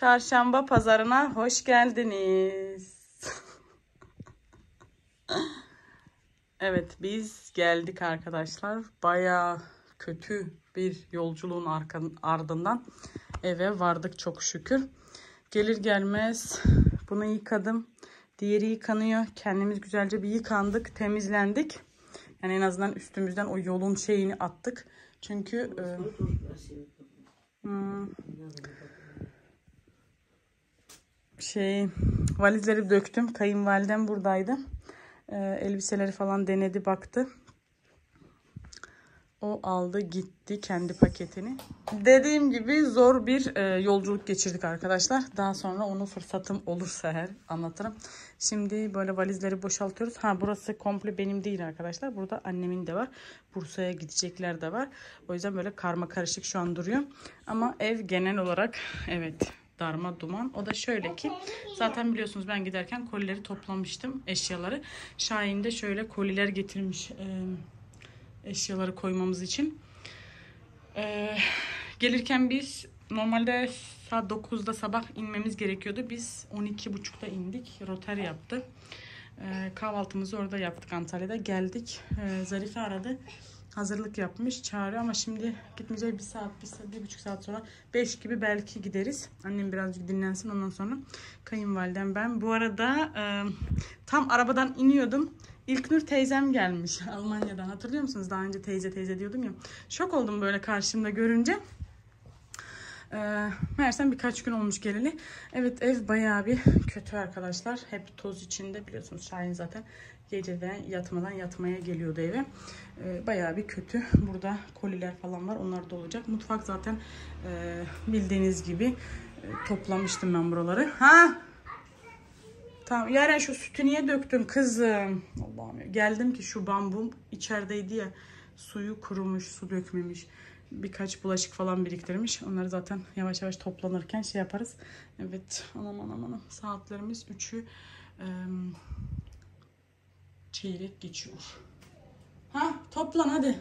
Çarşamba pazarına hoş geldiniz. evet biz geldik arkadaşlar. Baya kötü bir yolculuğun ardından eve vardık çok şükür. Gelir gelmez bunu yıkadım. Diğeri yıkanıyor. Kendimiz güzelce bir yıkandık, temizlendik. Yani en azından üstümüzden o yolun şeyini attık. Çünkü e, hmm, şey valizleri döktüm. Kayınvalidem buradaydı. E, elbiseleri falan denedi baktı. O aldı gitti kendi paketini. Dediğim gibi zor bir e, yolculuk geçirdik arkadaşlar. Daha sonra onu fırsatım olursa her anlatırım. Şimdi böyle valizleri boşaltıyoruz. Ha burası komple benim değil arkadaşlar. Burada annemin de var. Bursa'ya gidecekler de var. O yüzden böyle karma karışık şu an duruyor. Ama ev genel olarak evet darma duman. O da şöyle ki zaten biliyorsunuz ben giderken kolileri toplamıştım eşyaları. Şahin de şöyle koliler getirmiş. E, eşyaları koymamız için. Ee, gelirken biz normalde saat 9'da sabah inmemiz gerekiyordu. Biz 12.30'da indik. Roter yaptı. Ee, kahvaltımızı orada yaptık Antalya'da. Geldik. Ee, Zarife aradı. Hazırlık yapmış. Çağırıyor ama şimdi gitmeyeceğiz. Bir saat, bir, saat, bir buçuk saat sonra. Beş gibi belki gideriz. Annem birazcık dinlensin. Ondan sonra kayınvalidem ben. Bu arada e, tam arabadan iniyordum. İlknur teyzem gelmiş Almanya'dan. Hatırlıyor musunuz? Daha önce teyze teyze diyordum ya. Şok oldum böyle karşımda görünce. Ee, meğersem birkaç gün olmuş geleli. Evet ev bayağı bir kötü arkadaşlar. Hep toz içinde biliyorsunuz Şahin zaten geceden yatmadan yatmaya geliyordu eve. Ee, bayağı bir kötü. Burada koliler falan var. Onlar da olacak. Mutfak zaten e, bildiğiniz gibi e, toplamıştım ben buraları. Ha Tamam. Yaren şu sütü niye döktün kızım? Allah'ım. Geldim ki şu bambum içerideydi ya. Suyu kurumuş, su dökmemiş. Birkaç bulaşık falan biriktirmiş. Onları zaten yavaş yavaş toplanırken şey yaparız. Evet. Anam anam anam. Saatlerimiz 3'ü e, çeyrek geçiyor. Ha toplan hadi.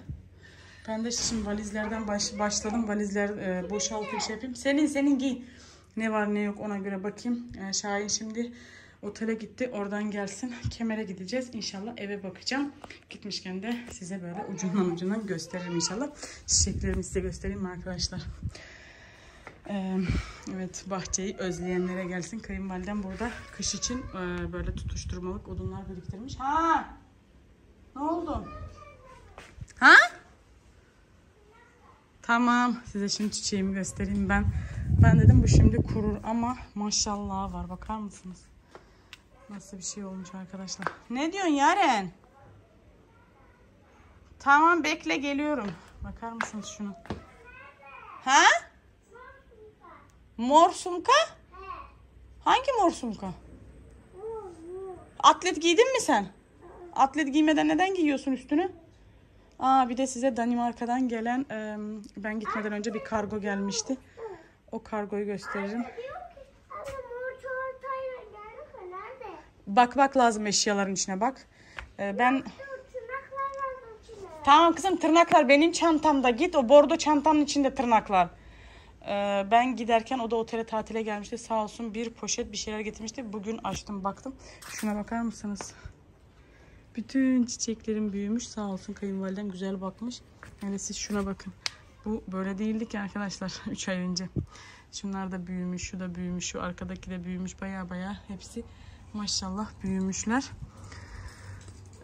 Ben de şimdi valizlerden baş, başladım. Valizler e, boşaltıyor şey yapayım. Senin senin giy. Ne var ne yok ona göre bakayım. E, Şahin şimdi Otele gitti. Oradan gelsin. Kemer'e gideceğiz. İnşallah eve bakacağım. Gitmişken de size böyle ucundan ucundan gösteririm inşallah. Çiçeklerimi size göstereyim arkadaşlar? Evet bahçeyi özleyenlere gelsin. Kayınvalidem burada kış için böyle tutuşturmalık odunlar biriktirmiş. Ha! Ne oldu? Ha? Tamam. Size şimdi çiçeğimi göstereyim ben. Ben dedim bu şimdi kurur ama maşallah var. Bakar mısınız? Nasıl bir şey olmuş arkadaşlar. Ne diyorsun Yaren? Tamam bekle geliyorum. Bakar mısınız şunu? Ha? Mor sumka? Hangi mor sumka? Atlet giydin mi sen? Atlet giymeden neden giyiyorsun üstünü? Aa bir de size Danimarka'dan gelen ben gitmeden önce bir kargo gelmişti. O kargoyu gösteririm. Bakmak lazım eşyaların içine bak. Ee, ben Tamam kızım tırnaklar benim çantamda git o bordo çantamın içinde tırnaklar. Ee, ben giderken o da otele tatile gelmişti sağ olsun bir poşet bir şeyler getirmişti. Bugün açtım baktım. Şuna bakar mısınız? Bütün çiçeklerim büyümüş sağ olsun kayınvalidem güzel bakmış. Yani siz şuna bakın. Bu böyle değildi ki arkadaşlar 3 ay önce. Şunlar da büyümüş, şu da büyümüş, şu arkadaki de büyümüş baya baya hepsi Maşallah büyümüşler.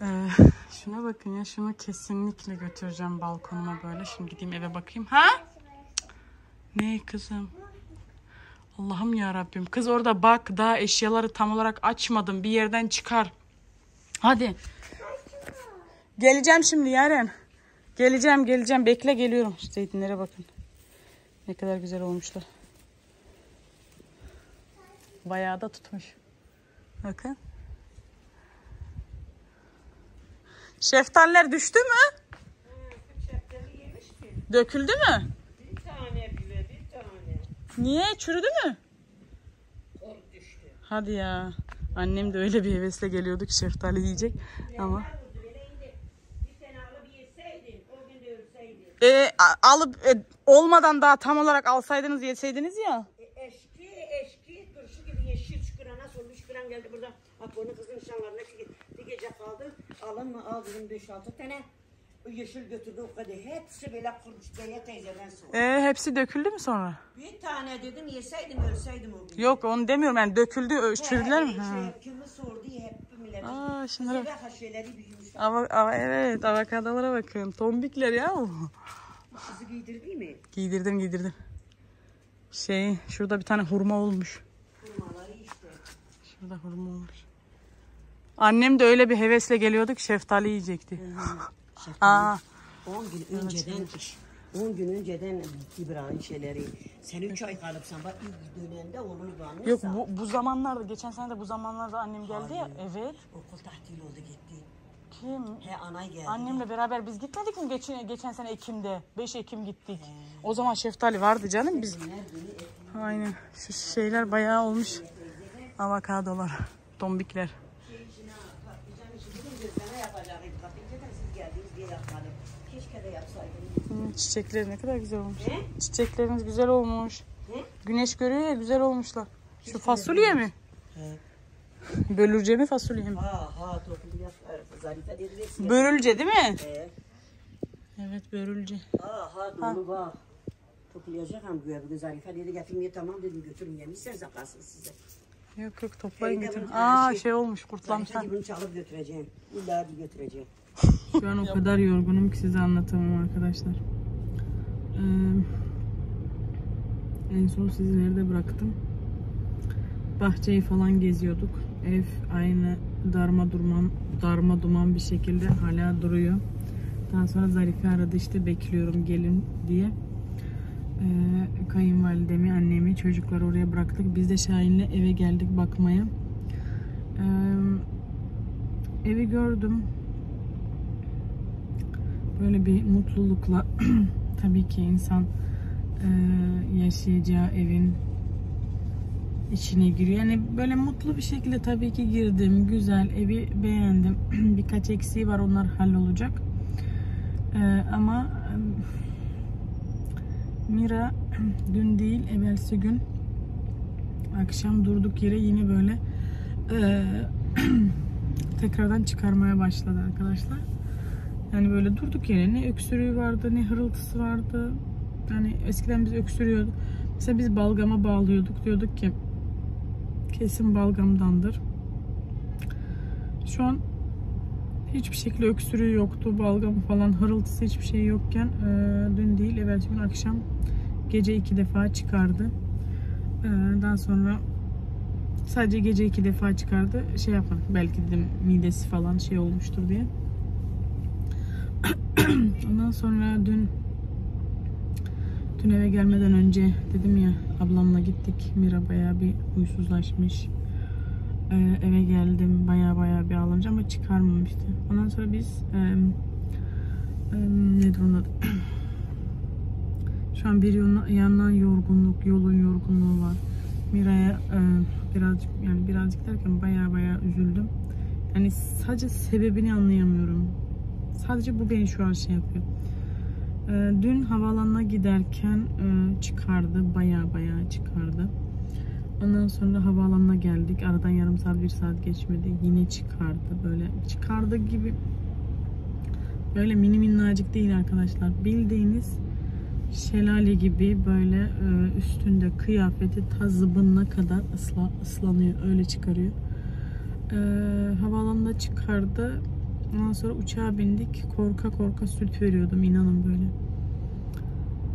Ee, şuna bakın ya şunu kesinlikle götüreceğim balkonuma böyle. Şimdi gideyim eve bakayım. Ha? Ne kızım? Allah'ım ya Rabbim. Kız orada bak daha eşyaları tam olarak açmadım. Bir yerden çıkar. Hadi. Geleceğim şimdi Yaren. Geleceğim geleceğim. Bekle geliyorum. Zeytinlere bakın. Ne kadar güzel olmuşlar. Bayağı da tutmuş. Bakın. Şeftaller düştü mü? Döküldü mü? Bir tane bile bir tane. Niye? Çürüdü mü? Kol düştü. Hadi ya. Annem de öyle bir hevesle geliyordu ki şeftali yiyecek ama. E, alıp e, olmadan daha tam olarak alsaydınız yeseydiniz ya. E, eski geldi burada. Apo'nun kızın nişanlarına bir, bir gece kaldı. Alın mı al dedim 5-6 tane. Yeşil götürdü o kadar. Hepsi böyle kurmuş. Beye teyzeden sonra. Ee, hepsi döküldü mü sonra? Bir tane dedim yeseydim ölseydim o gün. Yok onu demiyorum yani döküldü çürüdüler mi? He, Ha. Şey, kimi sordu ya hep millet. Aa, şunlara- Ve haşeleri büyümüş. Ava, ava, evet avokadolara bakın. Tombikler ya o. Kızı giydirdi mi? Giydirdim giydirdim. Şey şurada bir tane hurma olmuş. Kurmaları işte. Şurada hurma olmuş. Annem de öyle bir hevesle geliyorduk şeftali yiyecekti. Aa, 10 gün önceden 10 gün önceden İbrahim şeyleri. Sen 3 ay kalıpsan bak ilk dönemde onu kullanırsan. yok bu, bu zamanlarda geçen sene de bu zamanlarda annem geldi ya. Evet. Okul tatil oldu gitti. Kim? He anay geldi. Annemle beraber biz gitmedik mi geçen, geçen sene Ekim'de? 5 Ekim gittik. O zaman şeftali vardı canım biz. Aynen. Şu şeyler bayağı olmuş. Avokadolar, tombikler. Patlıcan işi bugün gözleme yapacaktık. Kapınca da siz geldiniz diye yapmadık. Keşke de yapsaydınız. Hmm, çiçekler ne kadar güzel olmuş. He? Çiçekleriniz güzel olmuş. He? Güneş görüyor ya güzel olmuşlar. Şu fasulye mi? He. Bölülce mi fasulye mi? Ha ha dedi versin. Börülce değil mi? He. Evet börülce. Ha ha dolu bak. Toplayacak hem güya bugün Zarife dedi getirmeye tamam dedim götürün yemişseniz kalsın size. Yok yok toplayın bu- Aa şey- şey olmuş kurtlamışlar. dedi bunu çalıp götüreceğim. İlla bir götüreceğim. Şu an o kadar yorgunum ki size anlatamam arkadaşlar. Ee, en son sizi nerede bıraktım? Bahçeyi falan geziyorduk. Ev aynı darma durman, darma duman bir şekilde hala duruyor. Daha sonra Zarife aradı işte bekliyorum gelin diye. Ee, kayınvalidemi, annemi, çocukları oraya bıraktık. Biz de Şahin'le eve geldik bakmaya. Ee, evi gördüm böyle bir mutlulukla tabii ki insan e, yaşayacağı evin içine giriyor. Yani böyle mutlu bir şekilde tabii ki girdim. Güzel, evi beğendim. Birkaç eksiği var onlar hallolacak. E, ama Mira dün değil, evvelsi gün akşam durduk yere yine böyle e, tekrardan çıkarmaya başladı arkadaşlar. Yani böyle durduk yere ne öksürüğü vardı ne hırıltısı vardı. Yani eskiden biz öksürüyorduk. Mesela biz balgama bağlıyorduk. Diyorduk ki kesin balgamdandır. Şu an hiçbir şekilde öksürüğü yoktu. Balgamı falan hırıltısı hiçbir şey yokken e, dün değil evvelsi gün akşam gece iki defa çıkardı. E, daha sonra sadece gece iki defa çıkardı. Şey yapın belki dedim midesi falan şey olmuştur diye. Ondan sonra dün dün eve gelmeden önce dedim ya ablamla gittik. Mira bayağı bir huysuzlaşmış. Ee, eve geldim bayağı bayağı bir ağlamış ama çıkarmamıştı. Ondan sonra biz e, e, nedir onun? Şu an bir yandan yorgunluk, yolun yorgunluğu var. Mira'ya e, birazcık yani birazcık derken bayağı bayağı üzüldüm. Yani sadece sebebini anlayamıyorum. Sadece bu beni şu an şey yapıyor. Ee, dün havaalanına giderken e, çıkardı. Baya baya çıkardı. Ondan sonra havaalanına geldik. Aradan yarım saat bir saat geçmedi. Yine çıkardı. Böyle çıkardı gibi böyle mini minnacık değil arkadaşlar. Bildiğiniz şelale gibi böyle e, üstünde kıyafeti ta zıbınına kadar ısla, ıslanıyor. Öyle çıkarıyor. Ee, havaalanında çıkardı. Ondan sonra uçağa bindik. Korka korka süt veriyordum inanın böyle.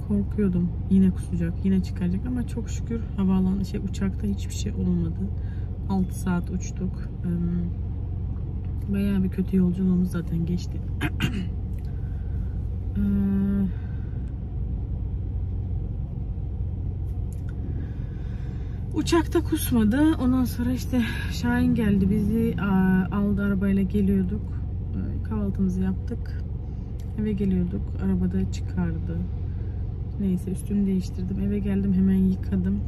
Korkuyordum. Yine kusacak, yine çıkacak ama çok şükür havaalanı şey uçakta hiçbir şey olmadı. 6 saat uçtuk. Bayağı bir kötü yolculuğumuz zaten geçti. Uçakta kusmadı. Ondan sonra işte Şahin geldi. Bizi aldı arabayla geliyorduk. Kahvaltımızı yaptık. Eve geliyorduk. Arabada çıkardı. Neyse üstümü değiştirdim. Eve geldim hemen yıkadım.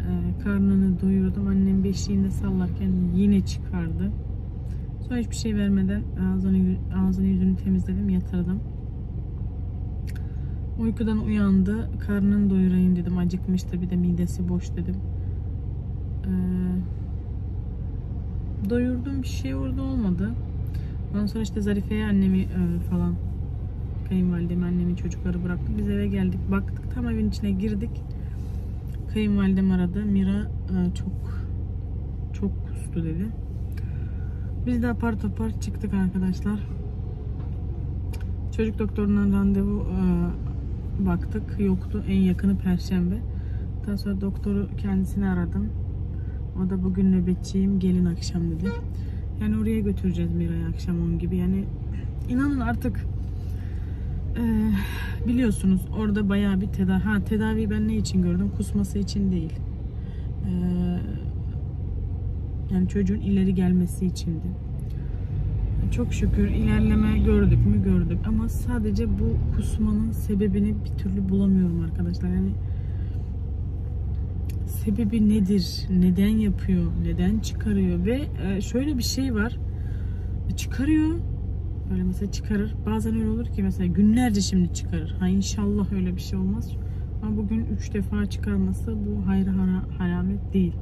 Ee, karnını doyurdum. Annem beşiğinde sallarken yine çıkardı. Sonra hiçbir şey vermeden ağzını, ağzını yüzünü temizledim yatırdım. Uykudan uyandı. Karnını doyurayım dedim. Acıkmıştı bir de midesi boş dedim. Ee, doyurdum bir şey orada olmadı. Ondan sonra işte Zarife'ye annemi e, falan kayınvalidemi annemi çocukları bıraktı. Biz eve geldik baktık tam evin içine girdik. Kayınvalidem aradı. Mira e, çok çok kustu dedi. Biz de apar topar çıktık arkadaşlar. Çocuk doktorundan randevu e, baktık. Yoktu. En yakını perşembe. Daha sonra doktoru kendisini aradım. O da bugün nöbetçiyim gelin akşam dedi. Yani oraya götüreceğiz Mira'yı akşam 10 gibi. Yani inanın artık e, biliyorsunuz orada bayağı bir tedavi. Ha tedavi ben ne için gördüm? Kusması için değil. E, yani çocuğun ileri gelmesi içindi. Çok şükür ilerleme gördük mü gördük ama sadece bu kusmanın sebebini bir türlü bulamıyorum arkadaşlar. Yani sebebi nedir? Neden yapıyor? Neden çıkarıyor? Ve e, şöyle bir şey var. Çıkarıyor. Böyle mesela çıkarır. Bazen öyle olur ki mesela günlerce şimdi çıkarır. Ha inşallah öyle bir şey olmaz. Ama bugün üç defa çıkarması bu hayra halamet değil.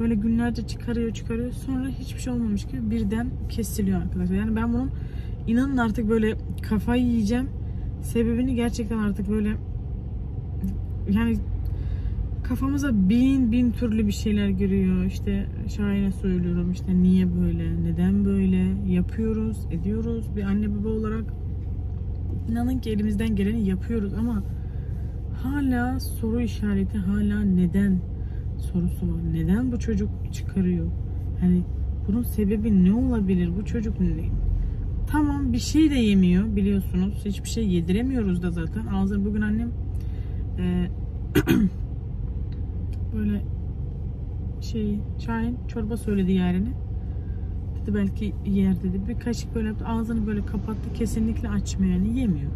Böyle günlerce çıkarıyor çıkarıyor. Sonra hiçbir şey olmamış gibi birden kesiliyor arkadaşlar. Yani ben bunun inanın artık böyle kafayı yiyeceğim. Sebebini gerçekten artık böyle yani kafamıza bin bin türlü bir şeyler giriyor. İşte Şahin'e söylüyorum işte niye böyle, neden böyle yapıyoruz, ediyoruz. Bir anne baba olarak inanın ki elimizden geleni yapıyoruz ama hala soru işareti, hala neden sorusu var. Neden bu çocuk çıkarıyor? Hani bunun sebebi ne olabilir? Bu çocuk ne? Tamam bir şey de yemiyor biliyorsunuz. Hiçbir şey yediremiyoruz da zaten. Ağzını bugün annem e, böyle şey Şahin çorba söyledi yerine. Dedi belki yer dedi. Bir kaşık böyle yaptı. Ağzını böyle kapattı. Kesinlikle açmıyor yani yemiyor.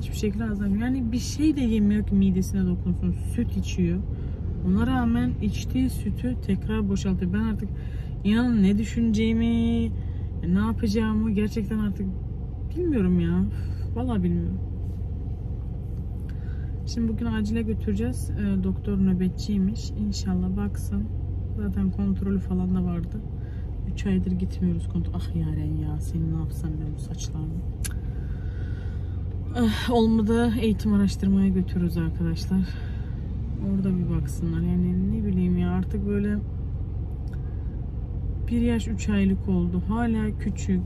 Hiçbir şekilde ağzına Yani bir şey de yemiyor ki midesine dokunsun. Süt içiyor. Ona rağmen içtiği sütü tekrar boşaltıyor. Ben artık inanın ne düşüneceğimi, ne yapacağımı gerçekten artık bilmiyorum ya. Vallahi bilmiyorum. Şimdi bugün acile götüreceğiz. E, doktor nöbetçiymiş. İnşallah baksın. Zaten kontrolü falan da vardı. 3 aydır gitmiyoruz kontrol. Ah Yaren ya seni ne yapsam ben bu saçlarını. Ah, olmadı eğitim araştırmaya götürürüz arkadaşlar. Orada bir baksınlar. Yani ne bileyim ya artık böyle bir yaş 3 aylık oldu. Hala küçük.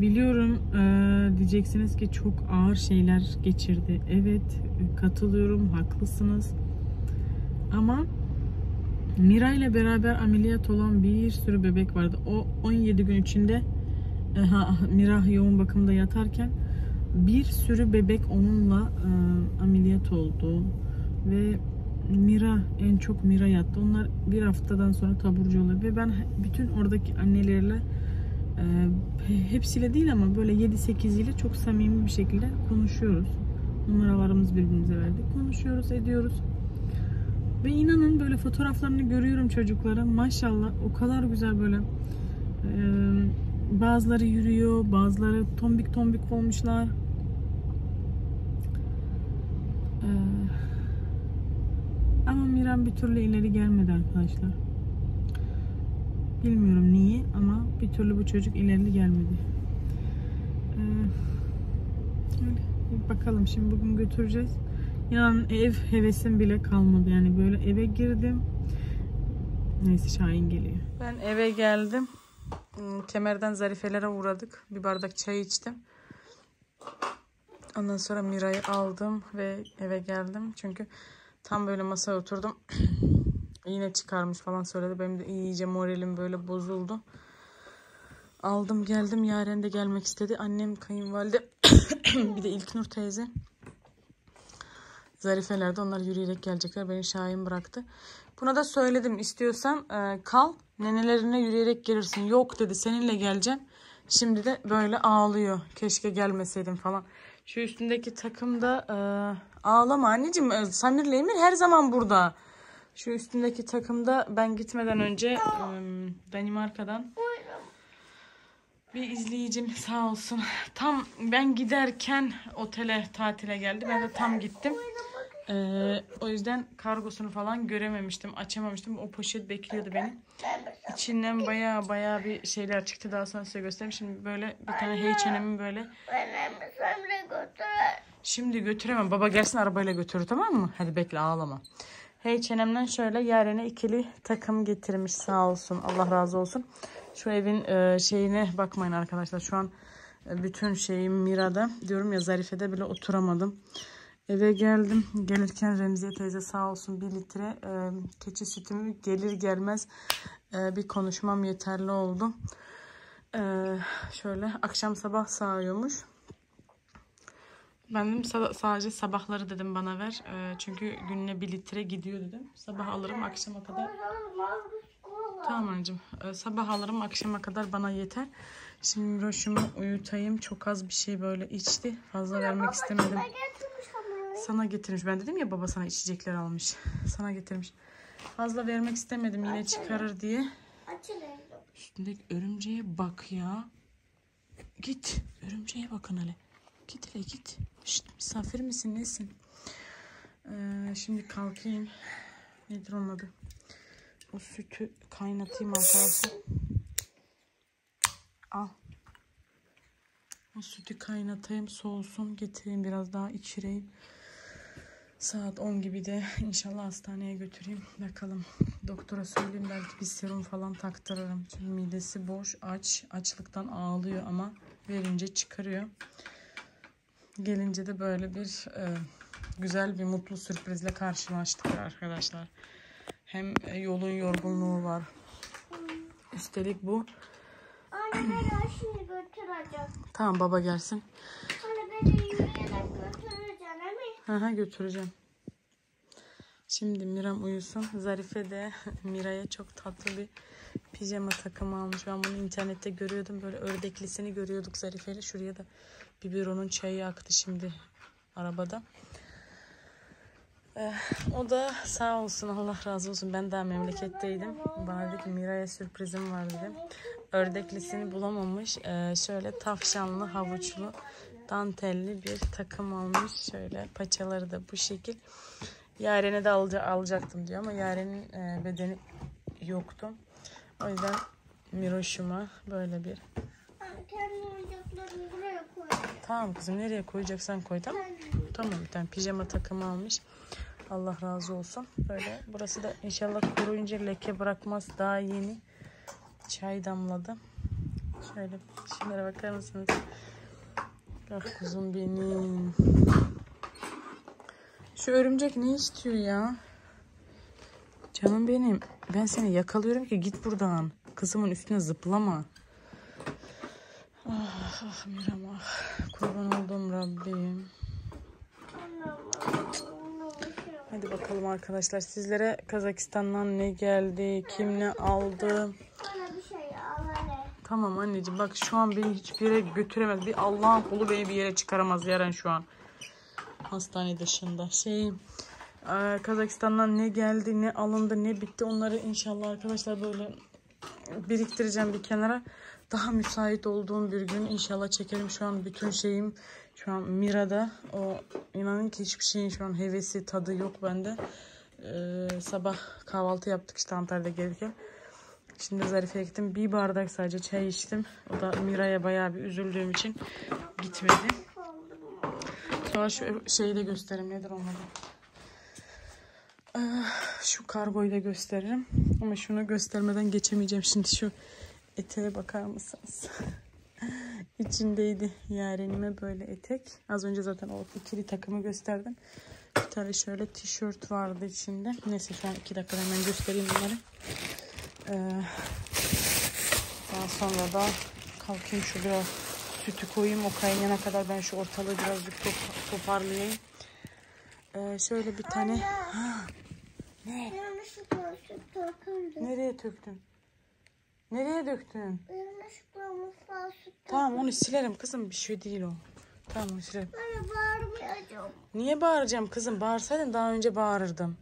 Biliyorum ee, diyeceksiniz ki çok ağır şeyler geçirdi. Evet katılıyorum haklısınız. Ama Mira ile beraber ameliyat olan bir sürü bebek vardı. O 17 gün içinde e, ha, Mira yoğun bakımda yatarken bir sürü bebek onunla e, ameliyat oldu ve Mira en çok Mira yattı. Onlar bir haftadan sonra taburcu oluyor ve ben bütün oradaki annelerle e, hepsiyle değil ama böyle 7-8 ile çok samimi bir şekilde konuşuyoruz. Numaralarımız birbirimize verdik. Konuşuyoruz, ediyoruz. Ve inanın böyle fotoğraflarını görüyorum çocuklara. Maşallah o kadar güzel böyle e, bazıları yürüyor, bazıları tombik tombik olmuşlar. Eee ama Miran bir türlü ileri gelmedi arkadaşlar. Bilmiyorum niye ama bir türlü bu çocuk ileri gelmedi. Ee, bakalım şimdi bugün götüreceğiz. İnan ev hevesim bile kalmadı. Yani böyle eve girdim. Neyse Şahin geliyor. Ben eve geldim. Hmm, kemerden zarifelere uğradık. Bir bardak çay içtim. Ondan sonra Mira'yı aldım ve eve geldim. Çünkü Tam böyle masaya oturdum. Yine çıkarmış falan söyledi. Benim de iyice moralim böyle bozuldu. Aldım geldim. Yaren de gelmek istedi. Annem, kayınvalide bir de İlknur teyze. Zarifelerde onlar yürüyerek gelecekler. Beni Şahin bıraktı. Buna da söyledim. İstiyorsan e, kal. Nenelerine yürüyerek gelirsin. Yok dedi. Seninle geleceğim. Şimdi de böyle ağlıyor. Keşke gelmeseydim falan. Şu üstündeki takımda e, ağlama anneciğim. E, Samir'le Emir her zaman burada. Şu üstündeki takımda ben gitmeden önce Danimarka'dan bir izleyicim sağ olsun. Tam ben giderken otele tatile geldi. Ben de tam gittim. Ee, o yüzden kargosunu falan görememiştim. Açamamıştım. O poşet bekliyordu beni. içinden baya baya bir şeyler çıktı. Daha sonra size göstereyim. Şimdi böyle bir tane H&M'in böyle. Şimdi götüremem. Baba gelsin arabayla götürür tamam mı? Hadi bekle ağlama. H&M'den şöyle yerine ikili takım getirmiş sağ olsun. Allah razı olsun. Şu evin e, şeyine bakmayın arkadaşlar. Şu an e, bütün şeyim Mira'da. Diyorum ya Zarife'de bile oturamadım. Eve geldim. Gelirken Remziye teyze sağ olsun bir litre e, keçi sütümü gelir gelmez e, bir konuşmam yeterli oldu. E, şöyle akşam sabah sağıyormuş. Ben dedim "Sa- sadece sabahları dedim bana ver. E, çünkü gününe bir litre gidiyor dedim. Sabah alırım akşama kadar. Tamam anneciğim. E, sabah alırım akşama kadar bana yeter. Şimdi Roş'umu uyutayım. Çok az bir şey böyle içti. Fazla vermek istemedim. Sana getirmiş. Ben dedim ya baba sana içecekler almış. Sana getirmiş. Fazla vermek istemedim yine çıkarır diye. Üstündeki örümceğe bak ya. Git. Örümceğe bakın hele. Git hele git. Şşt, misafir misin nesin? Ee, şimdi kalkayım. Nedir onun adı? O sütü kaynatayım arkadaşlar. Al. O sütü kaynatayım soğusun. Getireyim biraz daha içireyim. Saat 10 gibi de inşallah hastaneye götüreyim. Bakalım doktora söyleyeyim belki bir serum falan taktırırım. Çünkü midesi boş, aç. Açlıktan ağlıyor ama verince çıkarıyor. Gelince de böyle bir e, güzel bir mutlu sürprizle karşılaştık arkadaşlar. Hem e, yolun yorgunluğu var. Üstelik bu. Anne ben şimdi götüreceğim. Tamam baba gelsin. Anne beni yürüyerek götüreceksin değil mi? Hı hı götüreceğim. Şimdi Miram uyusun. Zarife de Mira'ya çok tatlı bir pijama takımı almış. Ben bunu internette görüyordum. Böyle ördeklisini görüyorduk Zarife'yle. Şuraya da biberonun çayı aktı şimdi arabada. Eh, o da sağ olsun Allah razı olsun. Ben daha memleketteydim. Bana dedi ki Mira'ya sürprizim var dedim. Ördeklisini bulamamış. Eh, şöyle tavşanlı, havuçlu, dantelli bir takım almış. Şöyle paçaları da bu şekil. Yaren'e de alca- alacaktım diyor ama Yaren'in eh, bedeni yoktu. O yüzden Miroş'uma böyle bir Anne kendi oyuncaklarını buraya koyacağım. Tamam kızım nereye koyacaksan koy tamam. Tamam bir tane pijama takımı almış. Allah razı olsun. Böyle burası da inşallah kuruyunca leke bırakmaz. Daha yeni çay damladı. Şöyle şunlara bakar mısınız? Ah kuzum benim. Şu örümcek ne istiyor ya? Canım benim. Ben seni yakalıyorum ki git buradan. Kızımın üstüne zıplama. Ah, ah Miram ah. Kurban oldum Rabbim. Hadi bakalım arkadaşlar sizlere Kazakistan'dan ne geldi, kim ne aldı. Şey. Tamam anneciğim bak şu an beni hiçbir yere götüremez. Bir Allah'ın kulu beni bir yere çıkaramaz Yaren şu an. Hastane dışında. Şey e, Kazakistan'dan ne geldi, ne alındı, ne bitti onları inşallah arkadaşlar böyle biriktireceğim bir kenara. Daha müsait olduğum bir gün inşallah çekerim. Şu an bütün şeyim şu an Mira'da. O inanın ki hiçbir şeyin şu an hevesi, tadı yok bende. Ee, sabah kahvaltı yaptık işte Antalya'da gelirken. Şimdi Zarife'ye gittim. Bir bardak sadece çay içtim. O da Mira'ya bayağı bir üzüldüğüm için gitmedi. Sonra şu şeyi de göstereyim. Nedir onun Şu kargoyu da gösteririm. Ama şunu göstermeden geçemeyeceğim. Şimdi şu eteğe bakar mısınız? İçindeydi yarenime böyle etek. Az önce zaten o ikili takımı gösterdim. Bir tane şöyle tişört vardı içinde. Neyse şu an iki dakikada hemen göstereyim bunları. Ee, daha sonra da kalkayım şu biraz sütü koyayım. O kaynayana kadar ben şu ortalığı birazcık top- toparlayayım. Ee, şöyle bir tane... Ne? Yanlışlıkla süt döküldü. Nereye döktün? Nereye döktün? Yanlışlıkla mutfağa süt Tamam onu silerim kızım bir şey değil o. Tamam onu silerim. Anne bağırmayacağım. Niye bağıracağım kızım? Bağırsaydın daha önce bağırırdım.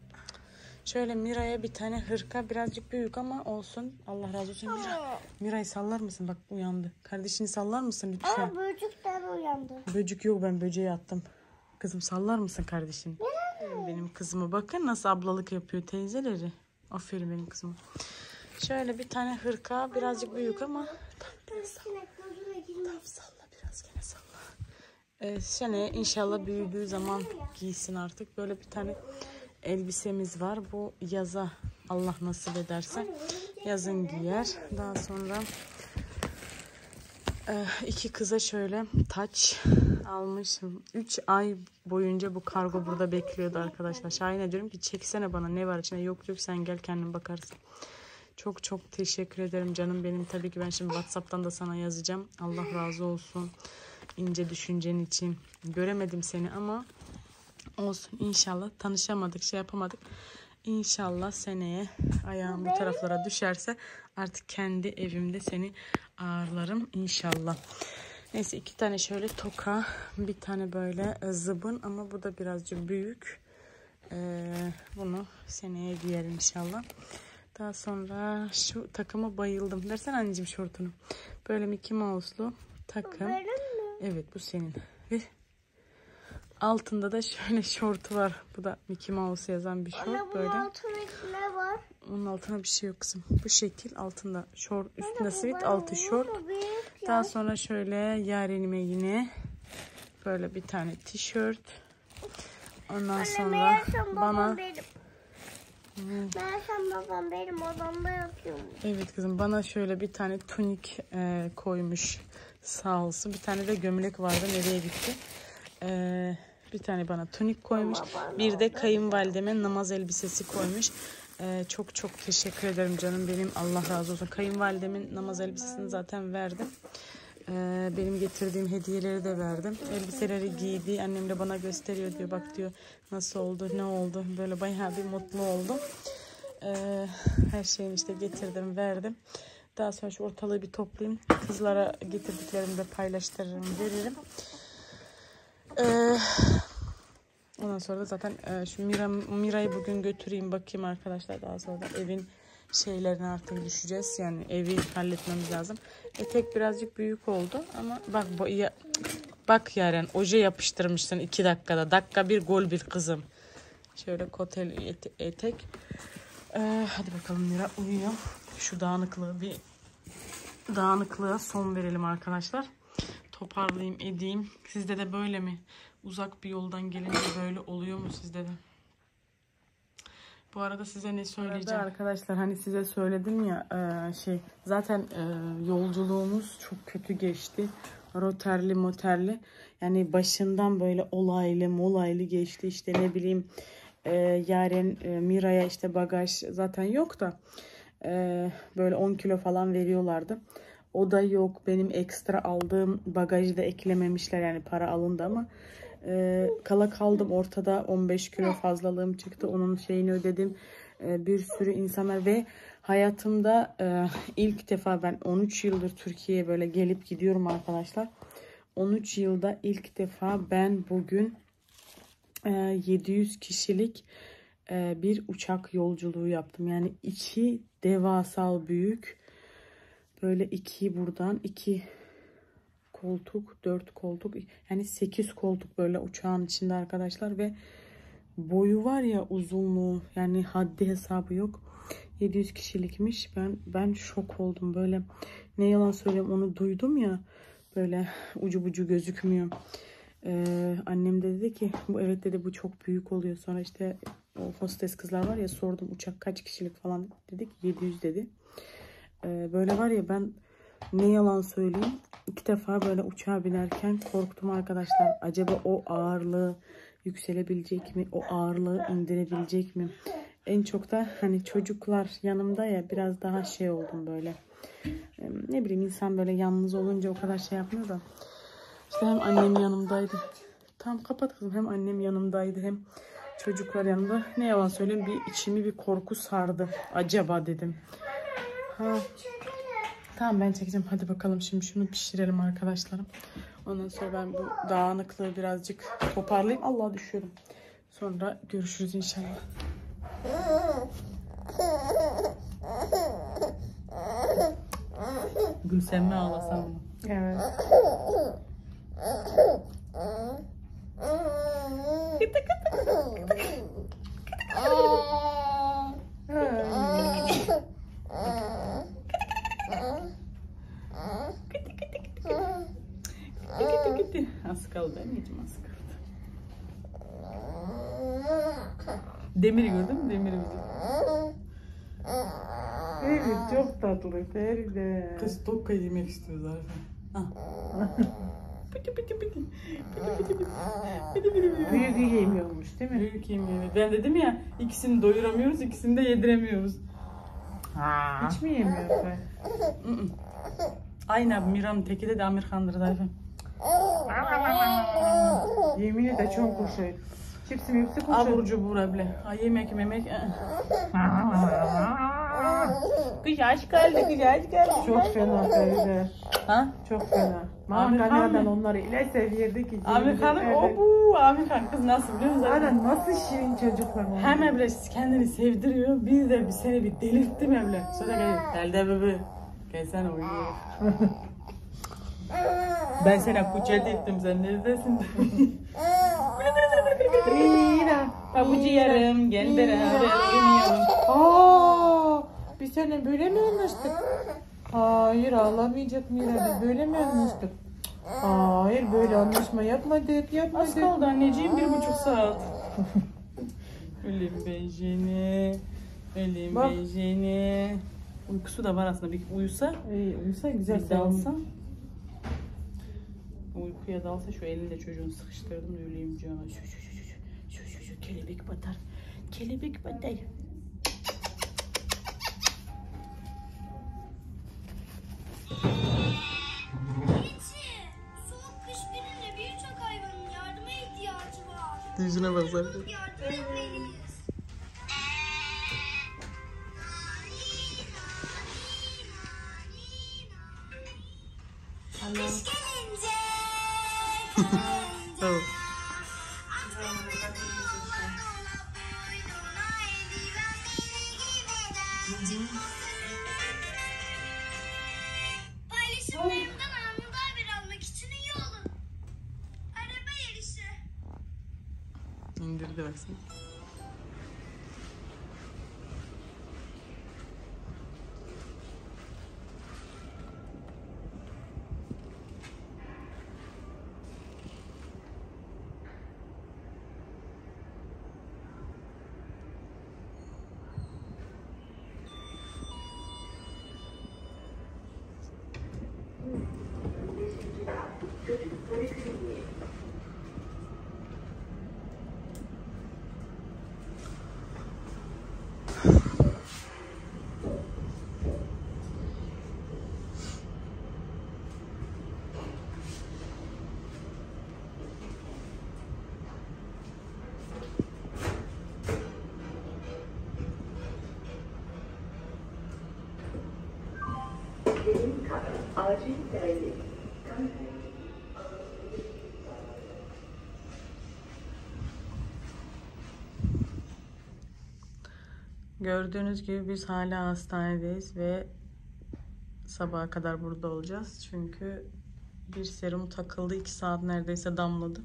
Şöyle Mira'ya bir tane hırka birazcık büyük ama olsun. Allah razı olsun Mira. Mira'yı sallar mısın? Bak uyandı. Kardeşini sallar mısın lütfen? Ama böcekler uyandı. Böcük yok ben böceği attım. Kızım sallar mısın kardeşini? Benim kızıma bakın nasıl ablalık yapıyor teyzeleri. Aferin benim kızıma. Şöyle bir tane hırka birazcık büyük ama girmiş. salla biraz gene salla. Ee, seneye inşallah büyüdüğü zaman giysin artık. Böyle bir tane elbisemiz var. Bu yaza Allah nasip ederse yazın giyer. Daha sonra iki kıza şöyle taç almışım. 3 ay boyunca bu kargo burada bekliyordu arkadaşlar. Şahin'e diyorum ki çeksene bana ne var içinde. Yok yok sen gel kendin bakarsın. Çok çok teşekkür ederim canım benim. Tabii ki ben şimdi WhatsApp'tan da sana yazacağım. Allah razı olsun. ince düşüncen için. Göremedim seni ama olsun inşallah. Tanışamadık, şey yapamadık. İnşallah seneye ayağım bu taraflara düşerse artık kendi evimde seni ağırlarım inşallah. Neyse iki tane şöyle toka, bir tane böyle zıbın ama bu da birazcık büyük. Ee, bunu seneye giyer inşallah. Daha sonra şu takıma bayıldım. Versene anneciğim şortunu. Böyle Mickey Mouse'lu takım. Evet bu senin. Ve altında da şöyle şortu var. Bu da Mickey Mouse yazan bir şort bunun böyle. altında ne var? Onun altına bir şey yok kızım. Bu şekil altında şort üstünde sivit altı şort. Daha sonra şöyle yarenime yine böyle bir tane tişört. Ondan Anne sonra meğersem bana benim. Meğersem babam benim odamda yatıyormuş. Evet kızım bana şöyle bir tane tunik e, koymuş sağ olsun. Bir tane de gömlek vardı nereye gitti. E, bir tane bana tunik koymuş. Bir de kayınvalideme namaz elbisesi koymuş. E, çok çok teşekkür ederim canım benim. Allah razı olsun. Kayınvalidemin namaz elbisesini zaten verdim. E, benim getirdiğim hediyeleri de verdim. Elbiseleri giydi. Annem de bana gösteriyor diyor. Bak diyor nasıl oldu ne oldu. Böyle bayağı bir mutlu oldum. Ee, her şeyini işte getirdim verdim. Daha sonra şu ortalığı bir toplayayım. Kızlara getirdiklerimi de paylaştırırım veririm. Ee, ondan sonra da zaten e, şu Mira, Mira'yı bugün götüreyim bakayım arkadaşlar. Daha sonra da evin şeylerine artık düşeceğiz. Yani evi halletmemiz lazım. Etek birazcık büyük oldu ama bak bu ya, bak Yaren oje yapıştırmışsın iki dakikada. Dakika bir gol bir kızım. Şöyle kotel ete- etek. Ee, hadi bakalım Mira uyuyor. Şu dağınıklığı bir dağınıklığa son verelim arkadaşlar. Toparlayayım edeyim. Sizde de böyle mi? Uzak bir yoldan gelince böyle oluyor mu sizde de? Bu arada size ne söyleyeceğim? arkadaşlar hani size söyledim ya e, şey zaten e, yolculuğumuz çok kötü geçti. Roterli moterli. Yani başından böyle olaylı molaylı geçti. İşte ne bileyim e, Yaren Mira'ya işte bagaj zaten yok da böyle 10 kilo falan veriyorlardı. O da yok. Benim ekstra aldığım bagajı da eklememişler yani para alındı ama e, kala kaldım ortada 15 kilo fazlalığım çıktı. Onun şeyini ödedim. E, bir sürü insanlar ve hayatımda e, ilk defa ben 13 yıldır Türkiye'ye böyle gelip gidiyorum arkadaşlar. 13 yılda ilk defa ben bugün e, 700 kişilik e, bir uçak yolculuğu yaptım. Yani içi devasal büyük. Böyle iki buradan iki koltuk, dört koltuk yani sekiz koltuk böyle uçağın içinde arkadaşlar ve boyu var ya uzunluğu yani haddi hesabı yok. 700 kişilikmiş. Ben ben şok oldum böyle. Ne yalan söyleyeyim onu duydum ya. Böyle ucu bucu gözükmüyor. Ee, annem de dedi ki bu evet dedi bu çok büyük oluyor. Sonra işte o hostes kızlar var ya sordum uçak kaç kişilik falan dedik 700 dedi. Ee, böyle var ya ben ne yalan söyleyeyim iki defa böyle uçağa binerken korktum arkadaşlar. Acaba o ağırlığı yükselebilecek mi? O ağırlığı indirebilecek mi? En çok da hani çocuklar yanımda ya biraz daha şey oldum böyle. Ee, Ne bileyim insan böyle yalnız olunca o kadar şey yapmıyor da. İşte hem annem yanımdaydı. Tamam kapat kızım. Hem annem yanımdaydı hem çocuklar yanımda. Ne yalan söyleyeyim bir içimi bir korku sardı. Acaba dedim. Ha. Tamam ben çekeceğim. Hadi bakalım şimdi şunu pişirelim arkadaşlarım. Ondan sonra ben bu dağınıklığı birazcık toparlayayım. Allah düşüyorum. Sonra görüşürüz inşallah. Gülsem mi ağlasam mı? Evet. Yoldan içime sıkıldı. Demir gördüm, demir gördüm. Feride çok tatlı Feride. Kız tokka yemek istiyor zaten. Pıtı pıtı pıtı. Pıtı pıtı pıtı. Pıtı pıtı pıtı. Büyük yemiyormuş değil mi? Büyük yemiyor. Ben dedim ya ikisini doyuramıyoruz, ikisini de yediremiyoruz. Ha. Hiç mi yemiyor? Aynen Miram tekide de Amir Kandır'da efendim de çok kuşaydı. Çipsim yüksek kuşaydı. Abur cubur bile. Ay yemek memek. Kış aç geldi, kış aç geldi. Çok fena Feride. Ha? Çok fena. Mı? onları ile seviyordu ki. Amerikan, Evet. o bu Amerikan kız nasıl biliyor musun? Aynen nasıl şirin çocuklar onlar. Hem Emre kendini sevdiriyor, bir de bir seni bir delirttim Emre. Sonra gel, gel de bebe. Gelsene oynayalım. ben sana kucak ettim, sen neredesin? Mira. Pabucu yarım, gel beraber oynayalım. Aa, biz seninle böyle mi anlaştık? Hayır ağlamayacak Mira. Biz böyle mi anlaştık? Hayır böyle anlaşma yapmadık Az yapmadık. kaldı anneciğim, bir buçuk saat. Ölüm ben seni, ölüm seni. Uykusu da var aslında, bir uyusa İyi, uyusa güzel Bir dalsa. Uykuya dalsa şu elinde çocuğunu sıkıştırdım da öleyim canım. Şu şu şu şu şu şu şu kelebek batar. Kelebek batar. Soğuk kış birince birçok Kış Gördüğünüz gibi biz hala hastanedeyiz ve sabaha kadar burada olacağız. Çünkü bir serum takıldı. 2 saat neredeyse damladı.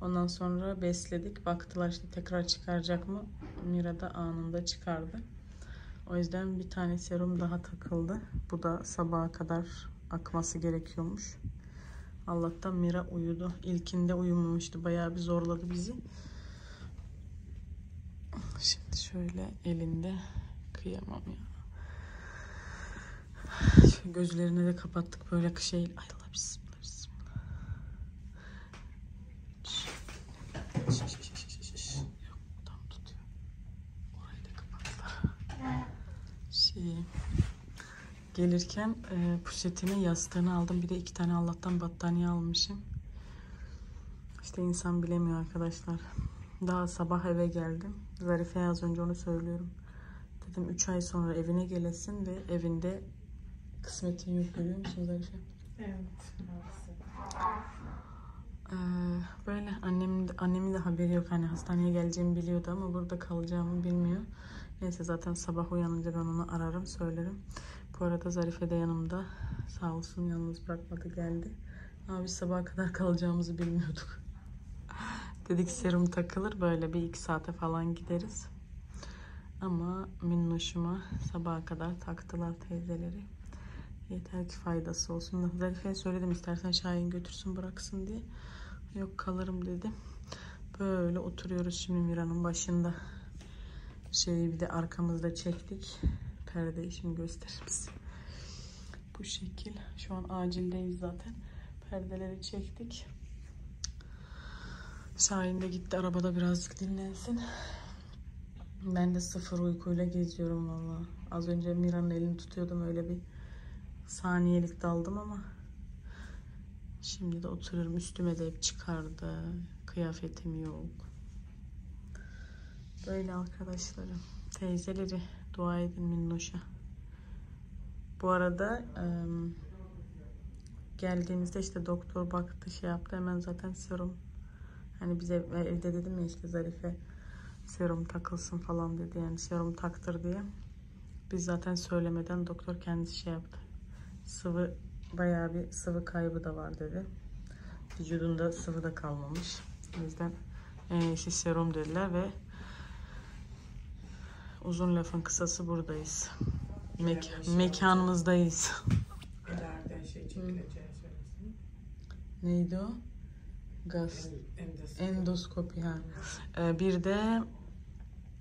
Ondan sonra besledik. Baktılar işte tekrar çıkaracak mı? Mira da anında çıkardı. O yüzden bir tane serum daha takıldı. Bu da sabaha kadar akması gerekiyormuş. Allah'tan Mira uyudu. İlkinde uyumamıştı. Bayağı bir zorladı bizi. Şimdi şöyle elinde kıyamam ya. Şu gözlerini de kapattık böyle şey. Ay Allah bismillah bismillah. Şş, şş, şş, şş, şş. Yok tam tutuyor. Orayı da kapattılar. Şey gelirken e, poşetini yastığını aldım. Bir de iki tane Allah'tan battaniye almışım. İşte insan bilemiyor arkadaşlar. Daha sabah eve geldim. Zarife'ye az önce onu söylüyorum. Dedim 3 ay sonra evine gelesin ve evinde kısmetin yok görüyor musun Zarife? Evet. Ee, böyle annemin de, annemin de haberi yok. Hani hastaneye geleceğimi biliyordu ama burada kalacağımı bilmiyor. Neyse zaten sabah uyanınca ben onu ararım söylerim. Bu arada Zarife de yanımda. Sağ olsun yalnız bırakmadı geldi. Ama biz sabaha kadar kalacağımızı bilmiyorduk. Dedik serum takılır böyle bir iki saate falan gideriz. Ama minnoşuma sabaha kadar taktılar teyzeleri. Yeter ki faydası olsun. Zarife'ye söyledim istersen Şahin götürsün bıraksın diye. Yok kalırım dedi. Böyle oturuyoruz şimdi Mira'nın başında. Şeyi bir de arkamızda çektik. Perdeyi şimdi gösterir bize. Bu şekil. Şu an acildeyiz zaten. Perdeleri çektik. Şahin de gitti arabada birazcık dinlensin. Ben de sıfır uykuyla geziyorum valla. Az önce Mira'nın elini tutuyordum öyle bir saniyelik daldım ama şimdi de oturuyorum üstüme de hep çıkardı. Kıyafetim yok. Böyle arkadaşlarım. Teyzeleri dua edin minnoşa. Bu arada geldiğimizde işte doktor baktı şey yaptı hemen zaten serum hani bize evde dedim ya işte Zarife serum takılsın falan dedi yani serum taktır diye. Biz zaten söylemeden doktor kendisi şey yaptı. Sıvı bayağı bir sıvı kaybı da var dedi. Vücudunda sıvı da kalmamış. O yüzden en iyisi serum dediler ve uzun lafın kısası buradayız. Mek- mekanımızdayız. İleride şey çekileceği. Neydi o? Gaz. Endoskopi ha. Ee, bir de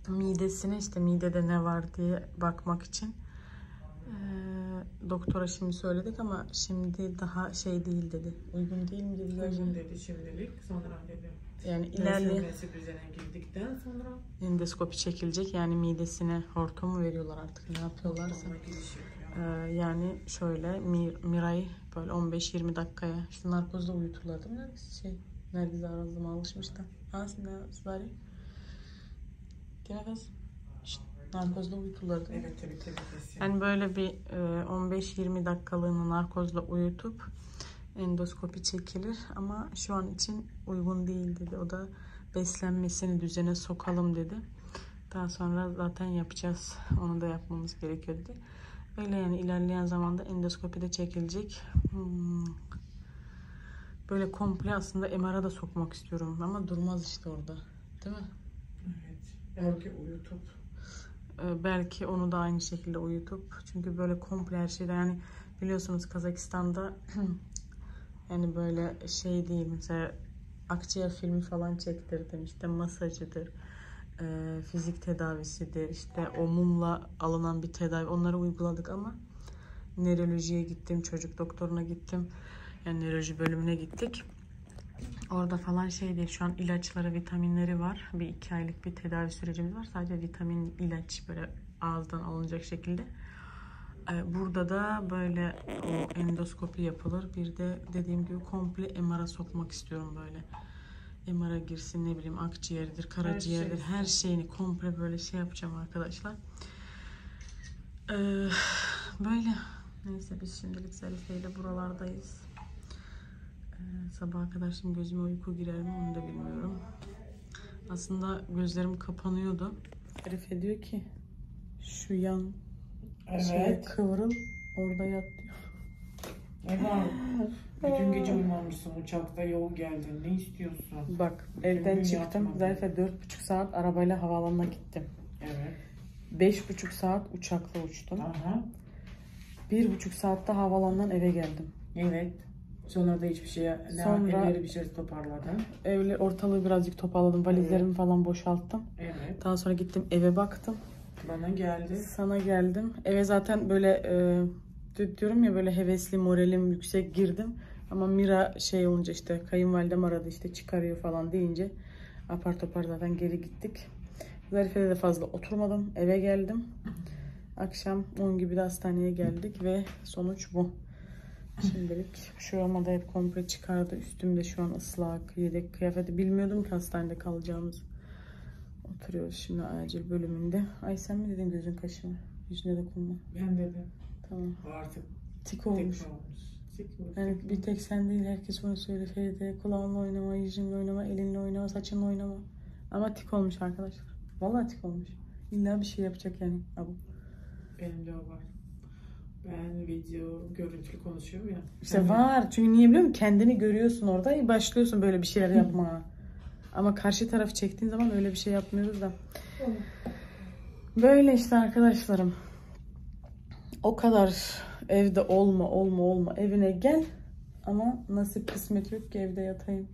midesine işte midede ne var diye bakmak için ee, doktora şimdi söyledik ama şimdi daha şey değil dedi. Uygun değil mi dediler. Uygun dedi şimdilik. Sonra dedi. Yani İlerleyen girdikten sonra endoskopi çekilecek yani midesine hortum veriyorlar artık ne yapıyorlarsa. Ee, yani şöyle Mir- Miray böyle 15-20 dakikaya işte narkozda uyuturlar değil mi? Şey, Nergis ağzıma alışmış da. Ha ne Zari? Gene kız. İşte, değil mi? Evet tabii tabii kesin. Yani böyle bir e, 15-20 dakikalığını narkozla uyutup endoskopi çekilir ama şu an için uygun değil dedi. O da beslenmesini düzene sokalım dedi. Daha sonra zaten yapacağız. Onu da yapmamız gerekiyor dedi. Öyle yani ilerleyen zamanda endoskopi de çekilecek. Hmm. Böyle komple aslında MR'a da sokmak istiyorum ama durmaz işte orada. Değil mi? Evet. Belki uyutup Ee, belki onu da aynı şekilde uyutup çünkü böyle komple her şeyde yani biliyorsunuz Kazakistan'da yani böyle şey değil mesela akciğer filmi falan çektirdim işte masajıdır e, fizik tedavisidir işte o mumla alınan bir tedavi onları uyguladık ama nörolojiye gittim çocuk doktoruna gittim yani nöroloji bölümüne gittik Orada falan şey değil. Şu an ilaçları, vitaminleri var. Bir iki aylık bir tedavi sürecimiz var. Sadece vitamin ilaç böyle ağızdan alınacak şekilde. Ee, Burada da böyle o endoskopi yapılır. Bir de dediğim gibi komple MR'a sokmak istiyorum böyle. MR'a girsin ne bileyim akciğerdir, karaciğerdir. şey. Her şeyini komple böyle şey yapacağım arkadaşlar. Ee, böyle. Neyse biz şimdilik Zarife ile buralardayız. Ee, sabaha kadar şimdi gözüme uyku girer mi onu da bilmiyorum. Aslında gözlerim kapanıyordu. Zarife diyor ki şu yan şeye Evet. kıvrıl orada yat diyor. Eva, bütün gece uyumamışsın uçakta yol geldin. Ne istiyorsun? Bak evden Gün çıktım. Zarife dört buçuk saat arabayla havaalanına gittim. Evet. Beş buçuk saat uçakla uçtum. Aha. Bir buçuk saatte havaalanından eve geldim. Evet. Sonra da hiçbir şey, Sonra- evleri bir şey toparladın. Evle ortalığı birazcık toparladım. Valizlerimi falan boşalttım. Evet. Daha sonra gittim eve baktım. Bana geldi. Sana geldim. Eve zaten böyle e, di- diyorum ya böyle hevesli moralim yüksek girdim. Ama Mira şey olunca işte kayınvalidem aradı işte çıkarıyor falan deyince apar topar zaten geri gittik. Zarife'de de fazla oturmadım. Eve geldim. Akşam 10 gibi de hastaneye geldik ve sonuç bu. Şimdilik şuramda hep komple çıkardı. Üstümde şu an ıslak, yedek kıyafeti. Bilmiyordum ki hastanede kalacağımızı. Oturuyoruz şimdi acil bölümünde. Ay sen mi dedin gözün kaşıma? Yüzüne dokunma. Ben dedim. Tamam. Artık Tik tek olmuş. Tik olmuş. Yani bir tek sen değil herkes bunu söylüyor. Feride kulağınla oynama, yüzünle oynama, elinle oynama, saçınla oynama. Ama tik olmuş arkadaşlar. Vallahi tik olmuş. İlla bir şey yapacak yani. Abi. Benim de o var. Ben video, görüntülü konuşuyorum ya. İşte Hemen- var. Çünkü niye biliyor musun? Kendini görüyorsun orada. Başlıyorsun böyle bir şeyler yapmaya. Ama karşı tarafı çektiğin zaman öyle bir şey yapmıyoruz da. Böyle işte arkadaşlarım. O kadar evde olma olma olma evine gel. Ama nasip kısmet yok ki evde yatayım.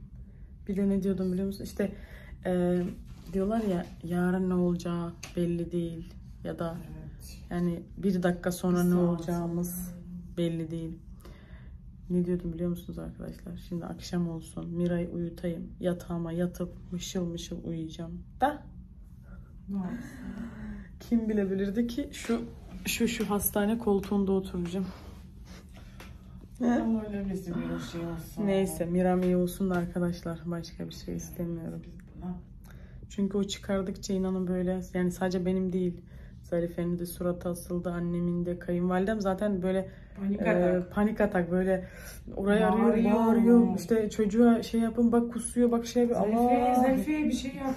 Bir de ne diyordum biliyor musun? İşte e, diyorlar ya yarın ne olacağı belli değil ya da Evet. Yani bir dakika sonra ne olacağımız belli değil. Ne diyordum biliyor musunuz arkadaşlar? Şimdi akşam olsun. Mira'yı uyutayım. Yatağıma yatıp mışıl mışıl uyuyacağım. Da kim bilebilirdi ki şu şu şu hastane koltuğunda oturacağım. Bir şey olsun. Neyse Miram iyi olsun da arkadaşlar. Başka bir şey istemiyorum. Çünkü o çıkardıkça inanın böyle yani sadece benim değil. Zarife'nin de suratı asıldı. Annemin de kayınvalidem zaten böyle Panik e, atak. panik atak böyle oraya arıyor Bağırıyor. bağırıyor. İşte çocuğa şey yapın bak kusuyor bak şey Zarife, Allah. Zarife bir şey yap.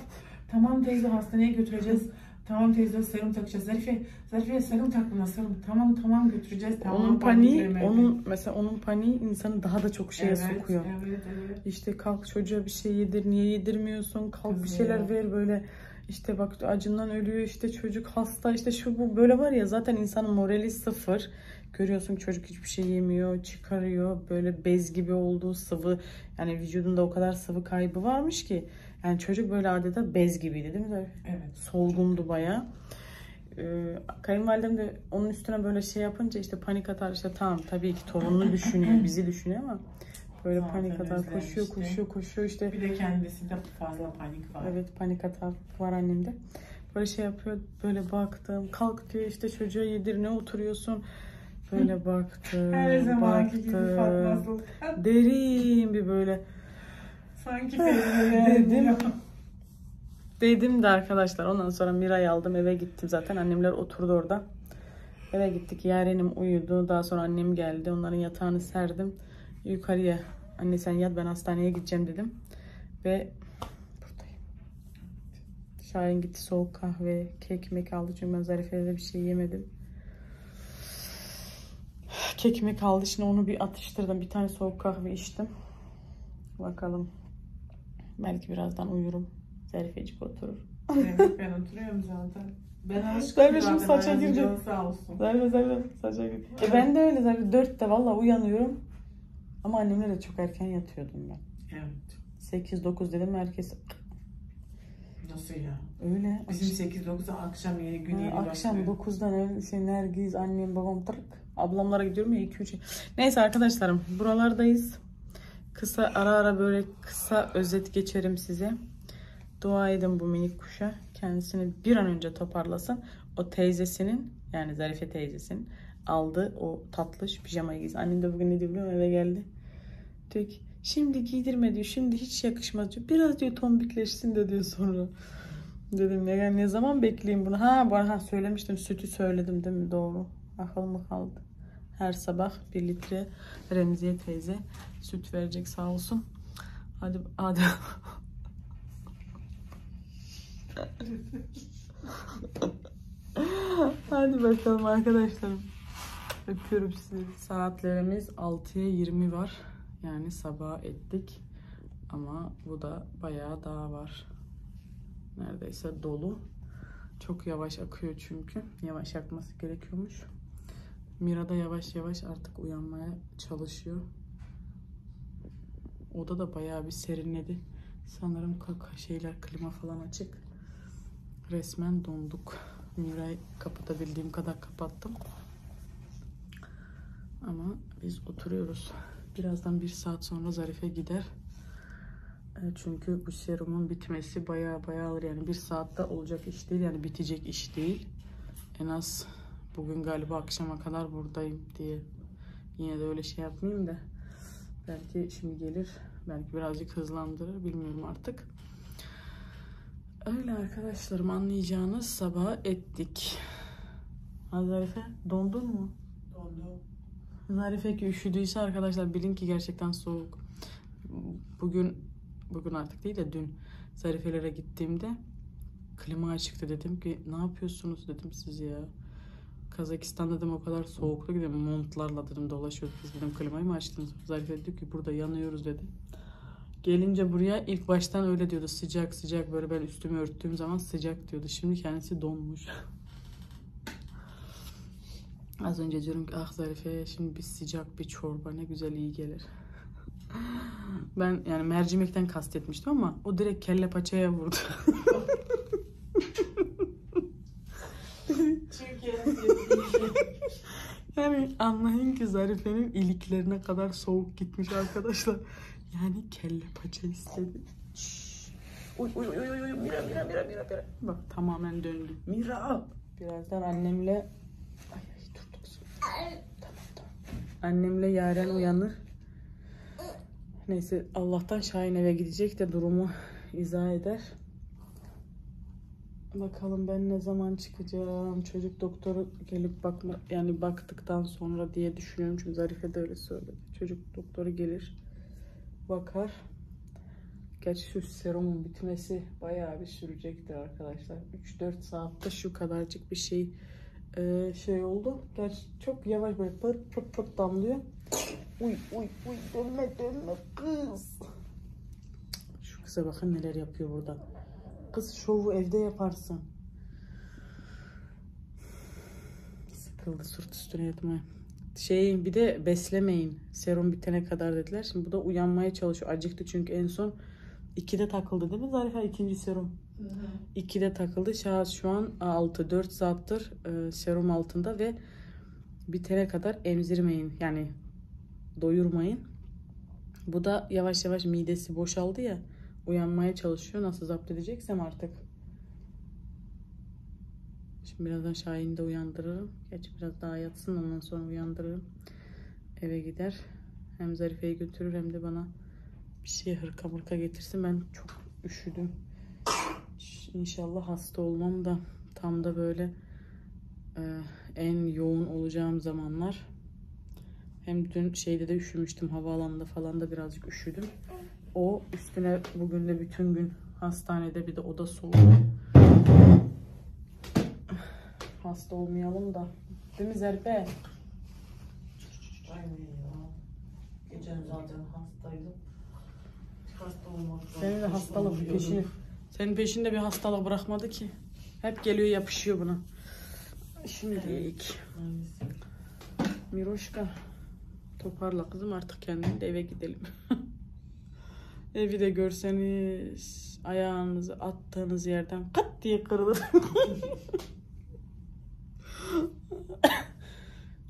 Tamam teyze hastaneye götüreceğiz. Tamam teyze serum takacağız. Zarife, Zarife serum tak buna serum. Tamam tamam götüreceğiz. Tamam. onun paniği, onun mesela onun paniği insanı daha da çok şeye evet, sokuyor. Evet evet. İşte kalk çocuğa bir şey yedir, niye yedirmiyorsun? Kalk bir Kızım şeyler ya. ver böyle. İşte bak acından ölüyor işte çocuk hasta işte şu bu böyle var ya zaten insanın morali sıfır. Görüyorsun çocuk hiçbir şey yemiyor, çıkarıyor. Böyle bez gibi olduğu sıvı yani vücudunda o kadar sıvı kaybı varmış ki. Yani çocuk böyle adeta bez gibiydi değil mi? Böyle Evet. solgundu bayağı. Ee, kayınvalidem de onun üstüne böyle şey yapınca işte panik atar işte tamam tabii ki torununu düşünüyor bizi düşünüyor ama böyle Zaten panik atar koşuyor koşuyor koşuyor işte Bir de kendisinde fazla panik var. evet panik atar var annemde böyle şey yapıyor böyle baktım kalk diyor işte çocuğa yedir ne oturuyorsun böyle baktım Her zamanki gibi Fatma Sultan. derin bir böyle Sanki Dedim. Dedim. Dedim de arkadaşlar ondan sonra Mira'yı aldım eve gittim zaten annemler oturdu orada. Eve gittik Yaren'im uyudu daha sonra annem geldi onların yatağını serdim. Yukarıya anne sen yat ben hastaneye gideceğim dedim. Ve buradayım. Şahin gitti soğuk kahve kek mek aldı çünkü ben Zarife'de de bir şey yemedim. Kek mek aldı şimdi onu bir atıştırdım bir tane soğuk kahve içtim. Bakalım. Belki birazdan uyurum. Zarifecik oturur. Evet ben oturuyorum zaten. Ben alışkınım zaten. saça girdi. Sağ olsun. Zarif'e Zarif'e saça gir. E ben de öyle Zarif'e. Dörtte valla uyanıyorum. Ama annemle de çok erken yatıyordum ben. Evet. 8-9 dedim herkes Nasıl ya? öyle. Bizim 8-9'da akşam yeni gün Ha, yeni akşam başlıyor. 9'dan öyle şey Nergiz, annem, babam tırk. Ablamlara gidiyorum ya 2-3. Neyse arkadaşlarım buralardayız. Kısa ara ara böyle kısa özet geçerim size. Dua edin bu minik kuşa. Kendisini bir an önce toparlasın. O teyzesinin yani Zarife teyzesinin aldığı o tatlış pijamayı giysin. Annem de bugün ne diyor biliyor musun? Eve geldi. Diyor ki şimdi giydirme diyor. Şimdi hiç yakışmaz diyor. Biraz diyor tombikleşsin de diyor sonra. Dedim ya ne zaman bekleyeyim bunu? Ha bana ha, söylemiştim sütü söyledim değil mi? Doğru. Akıl mı kaldı? Her sabah bir litre Remziye teyze süt verecek sağ olsun. Hadi hadi. hadi bakalım arkadaşlarım. Öpüyorum sizi. Saatlerimiz 6'ya 20 var. Yani sabah ettik. Ama bu da bayağı daha var neredeyse dolu. Çok yavaş akıyor çünkü. Yavaş akması gerekiyormuş. Mira da yavaş yavaş artık uyanmaya çalışıyor. Oda da bayağı bir serinledi. Sanırım kaka şeyler klima falan açık. Resmen donduk. Mira'yı kapatabildiğim kadar kapattım. Ama biz oturuyoruz. Birazdan bir saat sonra Zarife gider. E, Çünkü bu serumun bitmesi bayağı bayağı alır. Yani bir saatte olacak iş değil. Yani bitecek iş değil. En az bugün galiba akşama kadar buradayım diye. Yine de öyle şey yapmayayım da. Belki şimdi gelir. Belki birazcık hızlandırır. Bilmiyorum artık. Öyle arkadaşlarım anlayacağınız sabah ettik. Ha Zarife dondun mu? Dondu. Zarife ki üşüdüyse arkadaşlar bilin ki gerçekten soğuk. Bugün bugün artık değil de dün Zarifelere gittiğimde klima açıktı dedim ki ne yapıyorsunuz dedim siz ya. Kazakistan dedim o kadar soğuktu ki dedim montlarla dedim dolaşıyorduk biz dedim klimayı mı açtınız? Zarife dedi ki burada yanıyoruz dedi. Gelince buraya ilk baştan öyle diyordu sıcak sıcak böyle ben üstümü örttüğüm zaman sıcak diyordu. Şimdi kendisi donmuş. Az önce diyorum ki ah Zarife'ye şimdi bir sıcak bir çorba ne güzel iyi gelir. ben yani mercimekten kastetmiştim ama o direkt kelle paçaya vurdu. yani anlayın ki Zarife'nin iliklerine kadar soğuk gitmiş arkadaşlar. Yani kelle paça istedi. Uy uy uy uy uy Mira Mira Mira Mira Bak tamamen döndü. Mira. Birazdan annemle Annemle Yaren uyanır. Neyse Allah'tan Şahin eve gidecek de durumu izah eder. Bakalım ben ne zaman çıkacağım. Çocuk doktoru gelip bakma yani baktıktan sonra diye düşünüyorum. Çünkü Zarife de öyle söyledi. Çocuk doktoru gelir. Bakar. Gerçi şu serumun bitmesi bayağı bir sürecektir arkadaşlar. 3-4 saatte şu kadarcık bir şey e, şey oldu. Gerçi çok yavaş böyle pırt pırt pırt damlıyor. Uy uy uy dönme dönme kız. Şu kıza bakın neler yapıyor burada. Kız şovu evde yaparsın. Sıkıldı sırt üstüne yatmaya. Şey bir de beslemeyin. Serum bitene kadar dediler. Şimdi bu da uyanmaya çalışıyor. Acıktı çünkü en son 2'de takıldı değil mi Zarife ikinci serum? 2'de takıldı. Saat şu an 6 4 saattir e, serum altında ve bitene kadar emzirmeyin. Yani doyurmayın. Bu da yavaş yavaş midesi boşaldı ya. Uyanmaya çalışıyor. Nasıl zapt edeceksem artık. Şimdi birazdan Şahin'i de uyandırırım. Gerçi biraz daha yatsın ondan sonra uyandırırım. Eve gider. Hem Zarife'yi götürür hem de bana bir şey hırka mırka getirsin. Ben çok üşüdüm. İnşallah hasta olmam da tam da böyle e, en yoğun olacağım zamanlar. Hem dün şeyde de üşümüştüm. Havaalanında falan da birazcık üşüdüm. O üstüne bugün de bütün gün hastanede bir de oda soğuk. Hasta olmayalım da. Değil mi Zerbe? Aynen ya. Geçen zaten hastaydım. Hasta olmak Senin de hastalık peşini. Senin peşinde bir hastalık bırakmadı ki. Hep geliyor yapışıyor buna. Şimdi ilk. Miroşka. Toparla kızım artık kendini de eve gidelim. Evi de görseniz ayağınızı attığınız yerden kat diye kırılır.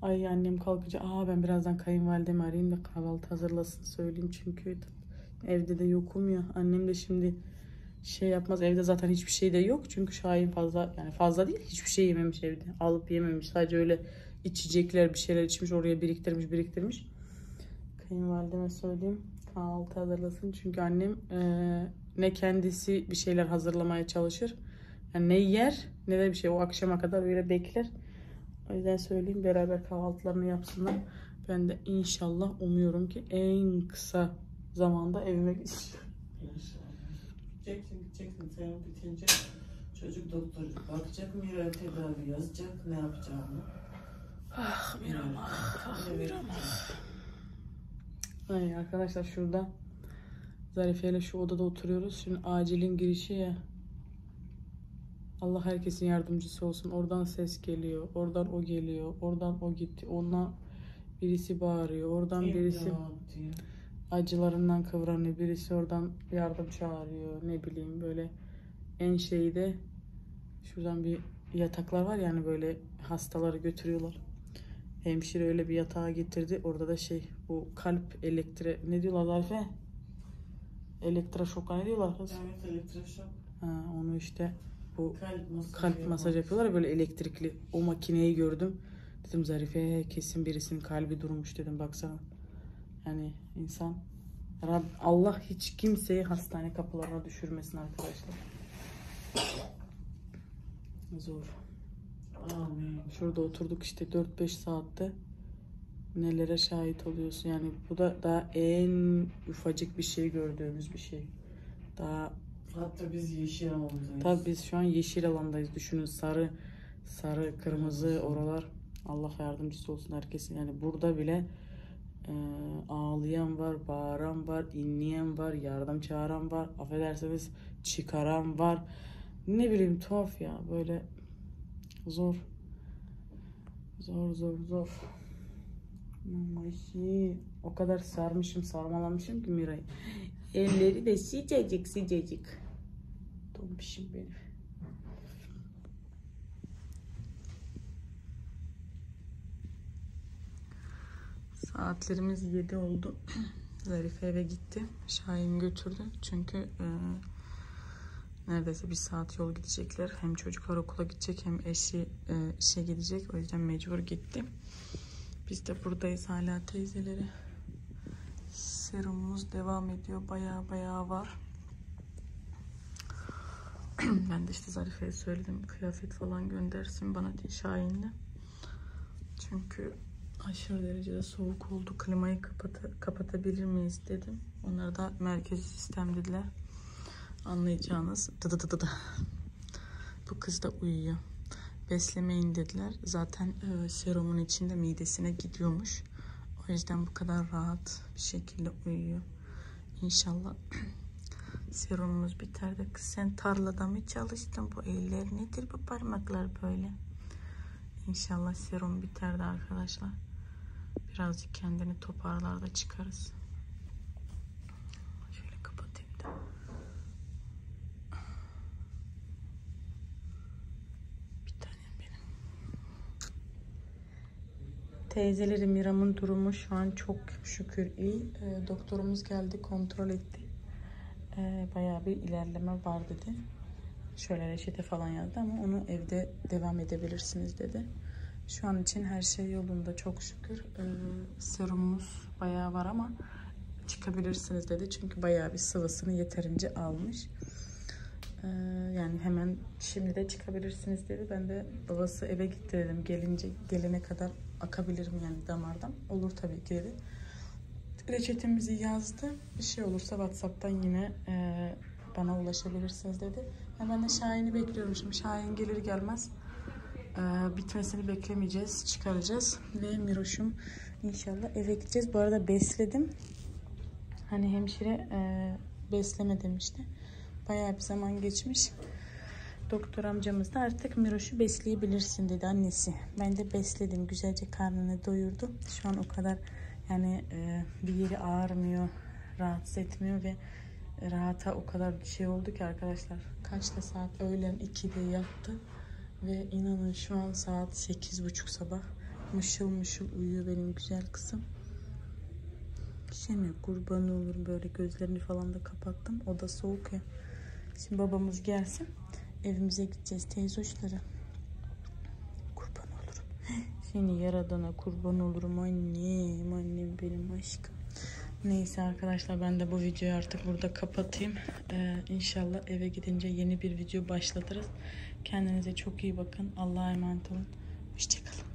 Ay annem kalkacak. Aa ben birazdan kayınvalidemi arayayım da kahvaltı hazırlasın söyleyeyim çünkü evde de yokum ya. Annem de şimdi şey yapmaz. Evde zaten hiçbir şey de yok. Çünkü Şahin fazla yani fazla değil hiçbir şey yememiş evde. Alıp yememiş. Sadece öyle içecekler bir şeyler içmiş oraya biriktirmiş biriktirmiş. Kayınvalideme söyleyeyim kahvaltı hazırlasın. Çünkü annem e, ne kendisi bir şeyler hazırlamaya çalışır. Yani ne yer ne de bir şey. O akşama kadar öyle bekler. O yüzden söyleyeyim beraber kahvaltılarını yapsınlar. Ben de inşallah umuyorum ki en kısa zamanda evime gideceğim. Gideceksin gideceksin sen bitince çocuk doktoru bakacak Mira'ya tedavi yazacak ne yapacağını. Ah Miram ah, ah Miram ah. Ay arkadaşlar şurada Zarife ile şu odada oturuyoruz. Şimdi acilin girişi ya. Allah herkesin yardımcısı olsun. Oradan ses geliyor. Oradan o geliyor. Oradan o gitti. Ondan birisi bağırıyor. Oradan birisi acılarından kıvranıyor. Birisi oradan yardım çağırıyor. Ne bileyim böyle en şeyde şuradan bir yataklar var yani böyle hastaları götürüyorlar. Hemşire öyle bir yatağa getirdi. Orada da şey bu kalp elektre ne diyorlar Zarife? Elektroşoka ne diyorlar kız? Evet elektroşok. Ha, onu işte bu Kalp masajı. kalp masaj yapıyorlar ya böyle elektrikli. O makineyi gördüm. Dedim Zarife kesin birisinin kalbi durmuş dedim baksana. Yani insan Allah hiç kimseyi hastane kapılarına düşürmesin arkadaşlar. Zor. Amin. Şurada oturduk işte 4-5 saatte nelere şahit oluyorsun. Yani bu da daha en ufacık bir şey gördüğümüz bir şey. Daha Hatta biz yeşil alandayız. tabii biz şu an yeşil alandayız. Düşünün sarı, sarı, kırmızı oralar. Allah yardımcısı olsun herkesin. Yani burada bile e, ağlayan var, bağıran var, inleyen var, yardım çağıran var. Affedersiniz çıkaran var. Ne bileyim tuhaf ya böyle zor. Zor zor zor. Mamaşi. O kadar sarmışım sarmalamışım ki Mira'yı. Elleri de sıcacık sıcacık. Tombişim benim. Saatlerimiz 7 oldu. Zarife eve gitti. Şahin götürdü. Çünkü e, neredeyse bir saat yol gidecekler. Hem çocuklar okula gidecek hem eşi e, işe gidecek. O yüzden mecbur gitti. Biz de buradayız hala teyzeleri. Serumumuz devam ediyor. Baya baya var. ben de işte Zarife'ye söyledim. Kıyafet falan göndersin bana diye Şahin'le. Çünkü aşırı derecede soğuk oldu. Klimayı kapata- kapatabilir miyiz dedim. Onlar da merkezi sistem dediler. Anlayacağınız. Dı dı dı dı. Bu kız da uyuyor. Beslemeyin dediler. Zaten e, serumun içinde midesine gidiyormuş. O yüzden bu kadar rahat bir şekilde uyuyor. İnşallah serumumuz biter de kız sen tarlada mı çalıştın? Bu eller nedir bu parmaklar böyle? İnşallah serum biter de arkadaşlar. Birazcık kendini toparlar da çıkarız. Şöyle kapatayım da. Bir tanem benim. Teyzeleri Miram'ın durumu şu an çok şükür iyi. Ee, doktorumuz geldi kontrol etti. Ee, bayağı bir ilerleme var dedi. Şöyle reçete falan yazdı ama onu evde devam edebilirsiniz dedi. Şu an için her şey yolunda çok şükür. Ee, serumumuz bayağı var ama çıkabilirsiniz dedi. Çünkü bayağı bir sıvısını yeterince almış. Ee, yani hemen şimdi de çıkabilirsiniz dedi. Ben de babası eve gitti dedim. Gelince gelene kadar akabilirim yani damardan. Olur tabii ki dedi. Reçetemizi yazdı. Bir şey olursa WhatsApp'tan yine e, bana ulaşabilirsiniz dedi. Ya ben de Şahin'i bekliyorum. Şahin gelir gelmez bitmesini beklemeyeceğiz. Çıkaracağız. Ve Miroş'um inşallah eve gideceğiz. Bu arada besledim. Hani hemşire e, besleme demişti. Bayağı bir zaman geçmiş. Doktor amcamız da artık Miroş'u besleyebilirsin dedi annesi. Ben de besledim. Güzelce karnını doyurdu. Şu an o kadar yani e, bir yeri ağrımıyor, rahatsız etmiyor ve rahata o kadar şey oldu ki arkadaşlar. Kaçta saat? Öğlen 2'de yattı. Ve inanın şu an saat 8.30 sabah. Mışıl mışıl uyuyor benim güzel kızım. Şey kurban olurum böyle gözlerini falan da kapattım. O da soğuk ya. Şimdi babamız gelsin. Evimize gideceğiz teyze hoşları. Kurban olurum. Seni yaradana kurban olurum annem. Annem benim aşkım. Neyse arkadaşlar ben de bu videoyu artık burada kapatayım. Ee, inşallah eve gidince yeni bir video başlatırız. Kendinize çok iyi bakın. Allah'a emanet olun. Hoşçakalın.